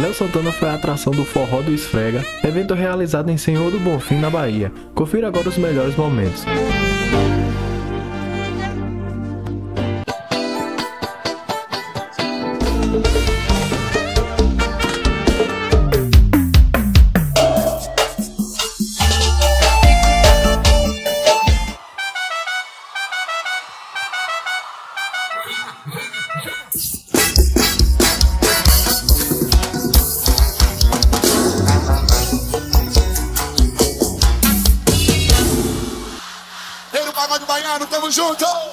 Léo Santana foi a atração do Forró do Esfrega, evento realizado em Senhor do Bonfim, na Bahia. Confira agora os melhores momentos. Conjunto.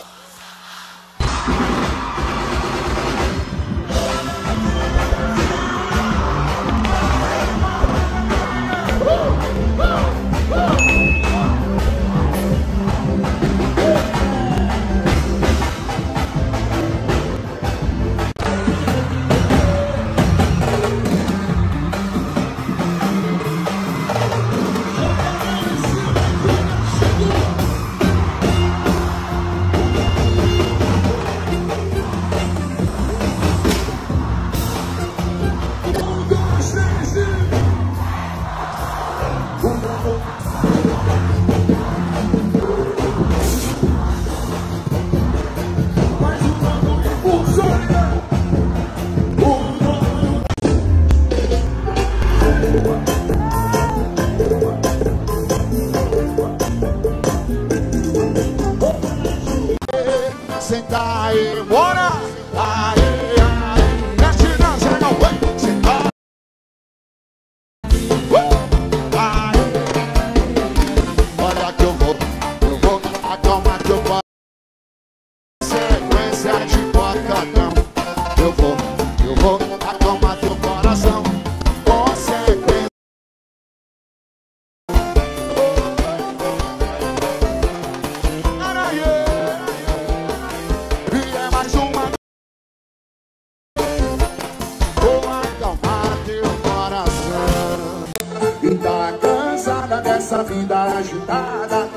vida agitada.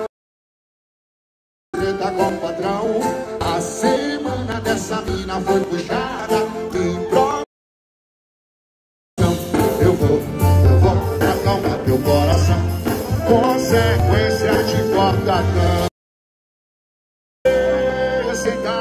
preta com o patrão, a semana dessa mina foi puxada. Tem prova. Eu vou, eu vou acalmar teu coração. Consequência de porta Aceitar.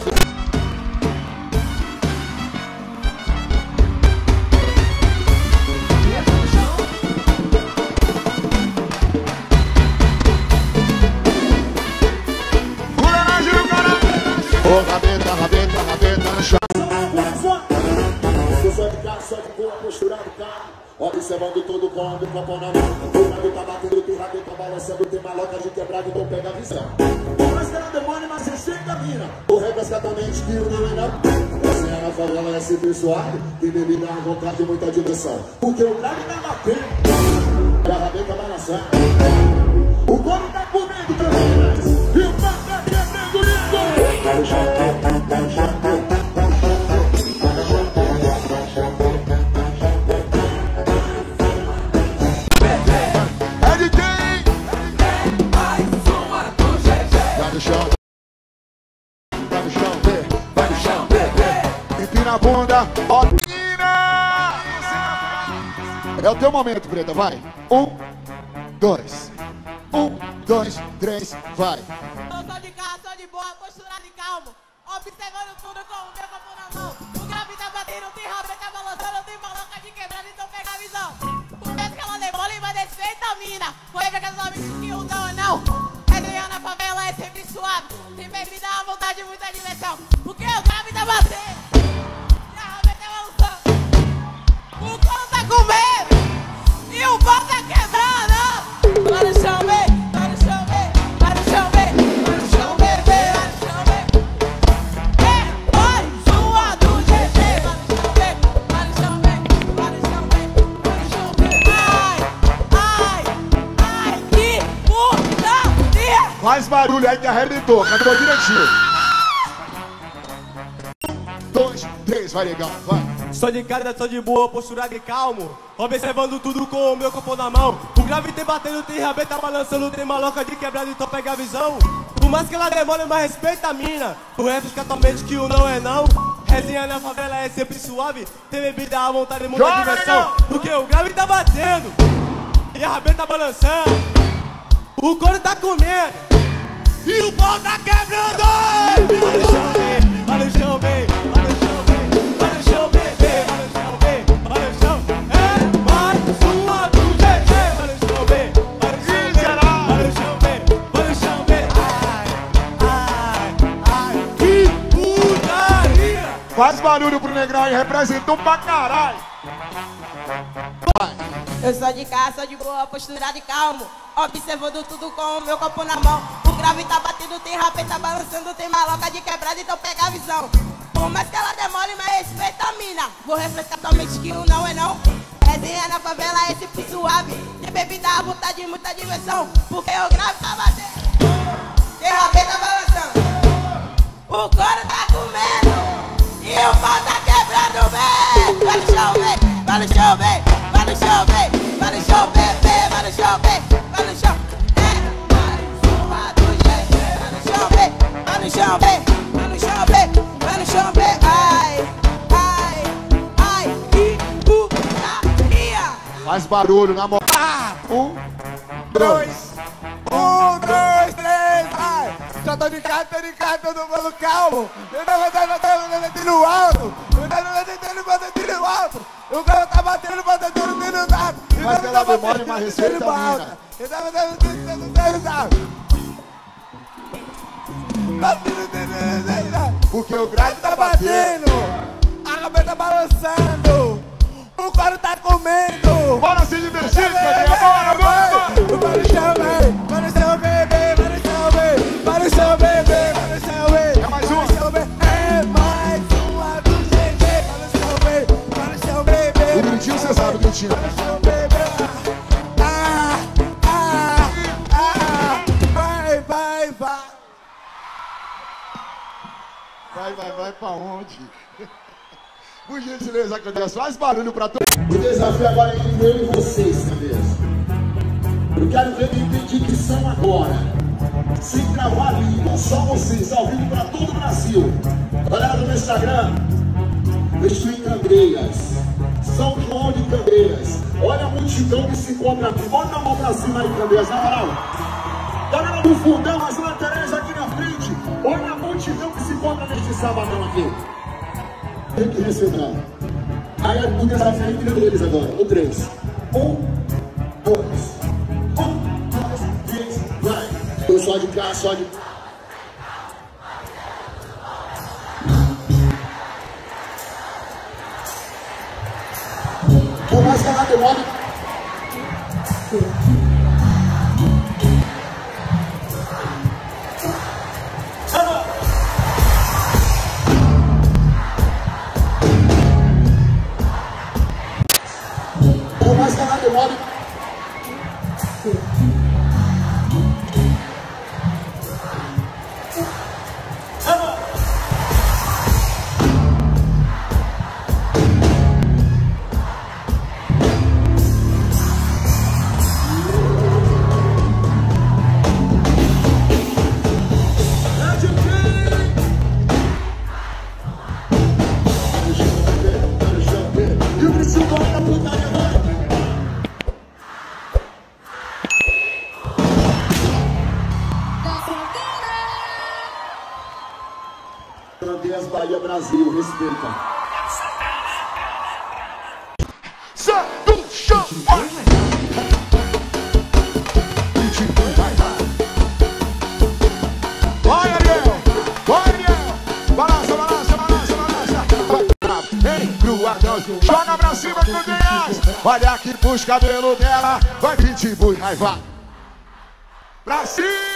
O copo na mão. Turma do tabaco, tá do turraco, tô tá balançando, tem maloca de quebrado, é então pega a visão. Mas que era demônio, mas eu sei da mina. Tá o é escatamente que não é não. Essa era a favela, é sempre suave. Tem bebida, vontade e muita diversão. Porque o grave tá batendo. Garrabeta balançando. Momento, Preta, vai. Um, dois. Um, dois, três, vai. Eu sou de cá, sou de boa, postura de calmo. Observando tudo com o meu copo na mão. O grave tá batendo, tem rabeta balançando, tem maloca de quebrada, então pega a visão. O peso que ela levou, lembra desfeita, mina. Foi ver que as homens que usam anão. É na favela, é sempre suave. Tem dá uma vontade, muita diversão. Barulho aí que arrebentou. Cantou direitinho. Um, dois, três, vai legal, vai. Sou de cara, sou de boa, postura e calmo. Observando tudo com o meu corpo na mão. O grave tem batendo, tem rabeta balançando, tem maloca de quebrado, então pega a visão. Por mais que ela demore, mas respeita a mina. O refresca tua mente que o não é não. Resenha na favela é sempre suave. Tem bebida à vontade, muita diversão. Porque o grave tá batendo e a rabeta balançando. O couro tá comendo e o pau tá quebrando. Vai no chão, bem, vai no chão, bem, vai no chão, bem, vai no chão, bebê, vai no chão, bem, chão. É mais uma do GG, vai no chão, bem, no chão, bem, no chão, bem, no chão, bem. Ai, ai, ai, que putaria. Faz barulho pro negrão aí, representou pra caralho. Eu sou de cá, sou de boa, postura de calmo. Observando tudo com o meu copo na mão. O grave tá batendo, tem rapé, tá balançando, tem maloca de quebrada, então pega a visão. Por mais que ela demore, mas respeita a mina. Vou refrescar tua mente que o não é não. Resenha na favela é sempre suave. Tem bebida à vontade, muita diversão. Porque o grave tá batendo, tem rapé, tá balançando. O couro tá comendo e o pau tá quebrando, véi. Vai no chão, véi. Vai no chão, véi. Vai no chão. Vai bebê. Vai no. Vai no. É mais uma do. Vai no chão. Vai no chão. Vai no chão. Vai no chão. Ai, ai, ai. Faz barulho na moral. Um, dois. Um, dois, três, vai! Já tô de cá, tô de cá, todo mundo calmo! Eu no alto! Eu não vou batendo no alto! O cara tá batendo, batendo no nada! Mas que ela demore, mas respeita a mina. Eu tava batendo no alto! Porque o grave Tá batendo! A cabeça tá balançando! O cara tá comendo! Bora Vai, vai, vai pra onde? Por gentileza, acontece. Faz barulho pra todo O desafio agora é entre eu e vocês, cabeça. Eu quero ver quem tem dicção agora. Sem travar língua, só vocês, ao vivo para todo o Brasil. Galera do meu Instagram, eu estou em Candeias, São João de Candeias. Olha a multidão que se encontra aqui. Bota a mão pra cima aí, Candeias, na moral. Galera do fundão, as laterais aqui encontra neste sabadão aqui. Tem que respeitar. Aí o desafio é entre eles agora. O três. Um, dois. Um, dois, três, vai. Eu só de cá, só de. Por mais que ela Respeita. Santo chão. vai. Vai. Balança, balança, balança, balança. Pro. Joga pra cima, Candeias. Olha aqui, puxa o cabelo dela. Vai, pitbull, vai, vai. Pra cima.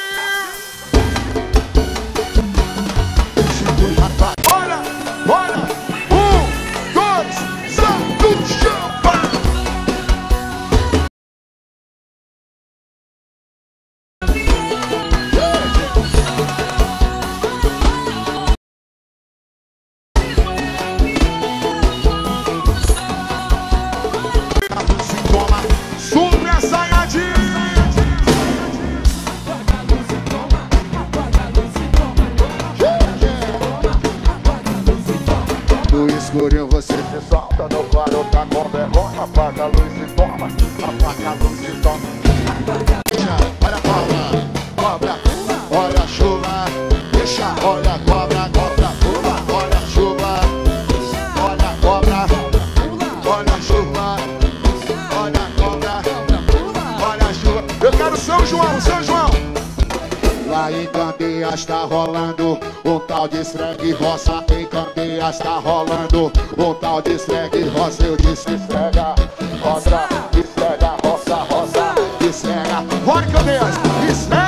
dança em Campinas tá rolando um tal de swag roça, eu disse esfrega, roça, esfrega, roça, roça, esfrega, roda Campinas, esfrega.